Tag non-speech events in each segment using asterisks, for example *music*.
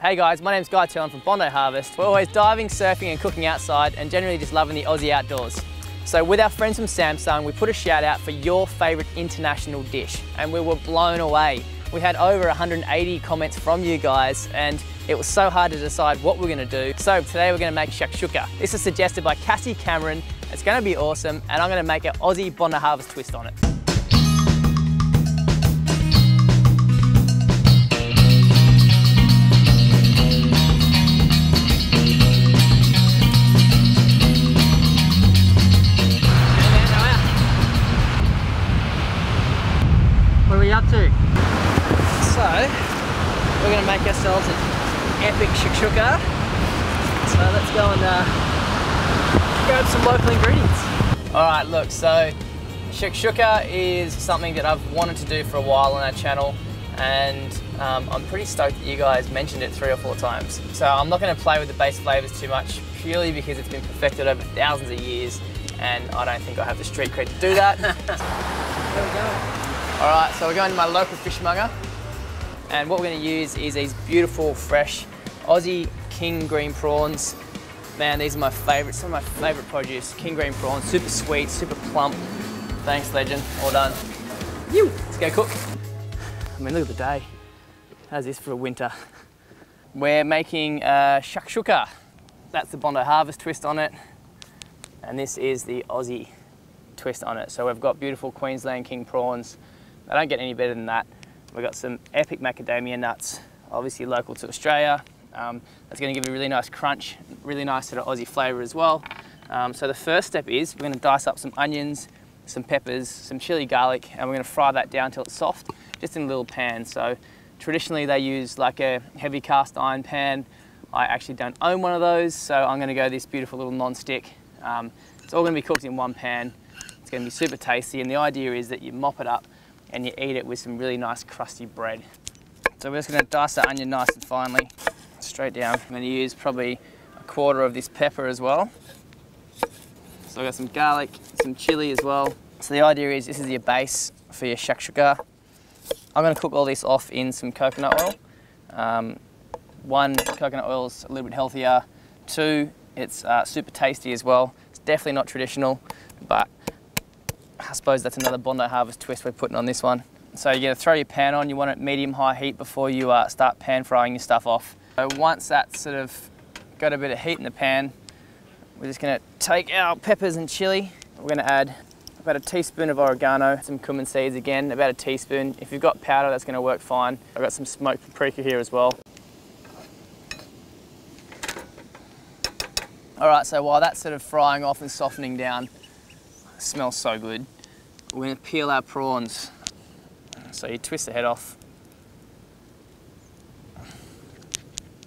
Hey guys, my name's Guy Turland from Bondi Harvest. We're always diving, surfing and cooking outside and generally just loving the Aussie outdoors. So with our friends from Samsung, we put a shout out for your favourite international dish and we were blown away. We had over 180 comments from you guys and it was so hard to decide what we're gonna do. So today we're gonna make shakshuka. This is suggested by Cassie Cameron. It's gonna be awesome and I'm gonna make an Aussie Bondi Harvest twist on it. Make ourselves an epic shakshuka. So let's go and uh, grab some local ingredients. All right, look, so shakshuka is something that I've wanted to do for a while on our channel and um, I'm pretty stoked that you guys mentioned it three or four times. So I'm not gonna play with the base flavors too much, purely because it's been perfected over thousands of years and I don't think I have the street cred to do that. *laughs* there we go. All right, so we're going to my local fishmonger. And what we're gonna use is these beautiful, fresh Aussie king green prawns. Man, these are my favorite, some of my favorite produce. King green prawns, super sweet, super plump. Thanks, legend, all done. You, let's go cook. I mean, look at the day. How's this for a winter? We're making uh, shakshuka. That's the Bondi Harvest twist on it. And this is the Aussie twist on it. So we've got beautiful Queensland king prawns. They don't get any better than that. We've got some epic macadamia nuts, obviously local to Australia. Um, that's going to give it a really nice crunch, really nice sort of Aussie flavour as well. Um, so the first step is we're going to dice up some onions, some peppers, some chili garlic, and we're going to fry that down till it's soft, just in a little pan. So traditionally they use like a heavy cast iron pan. I actually don't own one of those, so I'm going to go this beautiful little non-stick. Um, it's all going to be cooked in one pan. It's going to be super tasty, and the idea is that you mop it up and you eat it with some really nice crusty bread. So we're just going to dice that onion nice and finely, straight down. I'm to use probably a quarter of this pepper as well. So I've got some garlic, some chili as well. So the idea is this is your base for your shakshuka. I'm going to cook all this off in some coconut oil. Um, one, coconut oil is a little bit healthier. Two, it's uh, super tasty as well. It's definitely not traditional, but I suppose that's another Bondi Harvest twist we're putting on this one. So you're gonna throw your pan on, you want it medium high heat before you uh, start pan frying your stuff off. So once that's sort of got a bit of heat in the pan, we're just gonna take our peppers and chili. We're gonna add about a teaspoon of oregano, some cumin seeds again, about a teaspoon. If you've got powder, that's gonna work fine. I've got some smoked paprika here as well. All right, so while that's sort of frying off and softening down, smells so good. We're gonna peel our prawns. So you twist the head off.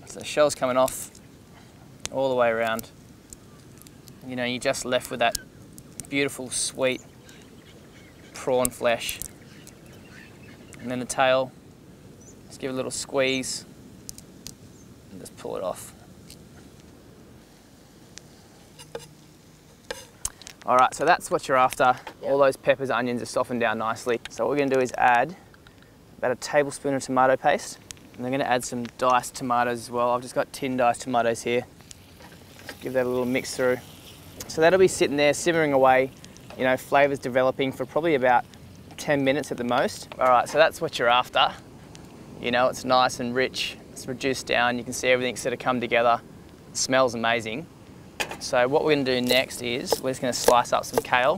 So the shell's coming off all the way around. You know, you're just left with that beautiful, sweet prawn flesh. And then the tail, just give it a little squeeze and just pull it off. All right, so that's what you're after. Yep. All those peppers, onions are softened down nicely. So what we're gonna do is add about a tablespoon of tomato paste. And I'm gonna add some diced tomatoes as well. I've just got tin diced tomatoes here. Give that a little mix through. So that'll be sitting there simmering away, you know, flavors developing for probably about 10 minutes at the most. All right, so that's what you're after. You know, it's nice and rich. It's reduced down. You can see everything sort of come together. It smells amazing. So what we're going to do next is we're just going to slice up some kale.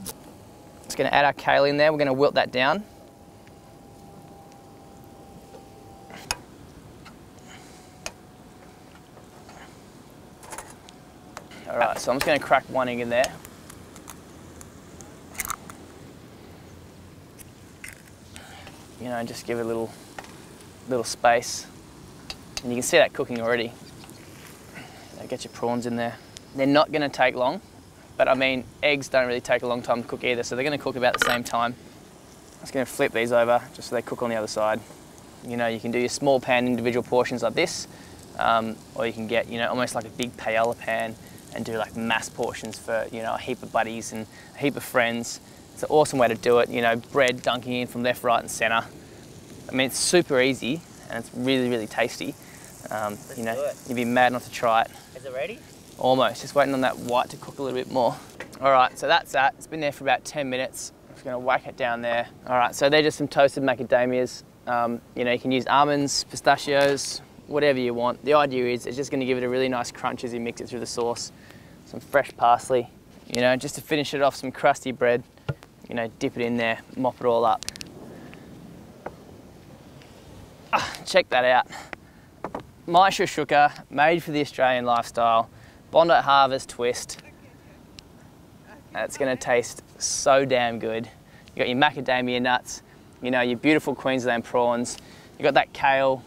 Just going to add our kale in there. We're going to wilt that down. All right, so I'm just going to crack one egg in there. You know, just give it a little, little space. And you can see that cooking already. get your prawns in there. They're not going to take long, but I mean, eggs don't really take a long time to cook either, so they're going to cook about the same time. I'm just going to flip these over just so they cook on the other side. You know, you can do your small pan individual portions like this, um, or you can get, you know, almost like a big paella pan and do like mass portions for, you know, a heap of buddies and a heap of friends. It's an awesome way to do it, you know, bread dunking in from left, right and centre. I mean, it's super easy and it's really, really tasty. Um, you know, you'd be mad not to try it. Is it ready? Almost, just waiting on that white to cook a little bit more. All right, so that's that. It's been there for about 10 minutes. I'm just gonna whack it down there. All right, so they're just some toasted macadamias. Um, you know, you can use almonds, pistachios, whatever you want. The idea is it's just gonna give it a really nice crunch as you mix it through the sauce. Some fresh parsley, you know, just to finish it off, some crusty bread. You know, dip it in there, mop it all up. Ah, check that out. My shushuka, made for the Australian lifestyle. Bondi Harvest twist. That's gonna taste so damn good. You got your macadamia nuts, you know, your beautiful Queensland prawns. You got that kale.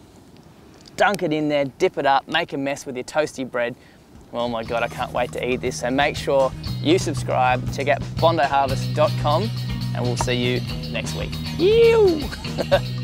Dunk it in there, dip it up, make a mess with your toasty bread. Oh my God, I can't wait to eat this. So make sure you subscribe, check out bondiharvest.com, and we'll see you next week. Ew! *laughs*